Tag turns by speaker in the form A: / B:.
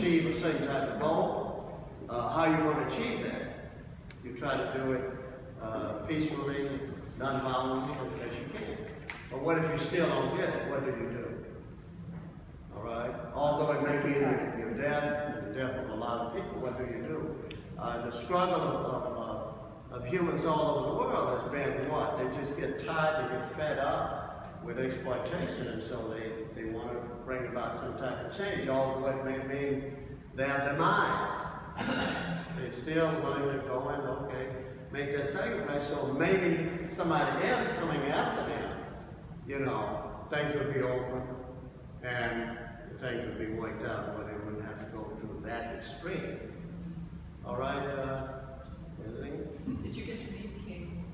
A: achieve a certain type of goal, uh, how you want to achieve that. You try to do it uh, peacefully, non-violently, as you can. But what if you still don't get it? What do you do? All right? Although it may be your your death, the death of a lot of people, what do you do? Uh, the struggle of, of, uh, of humans all over the world has been what? They just get tired, they get fed up with exploitation, and so they, bring about some type of change, although it may mean their demise. They're still willing to go and, okay, make that sacrifice, so maybe somebody else coming after them, you know, things would be open, and things would be wiped out, but they wouldn't have to go to that extreme. All right, uh, anything?
B: Did you get to meet King?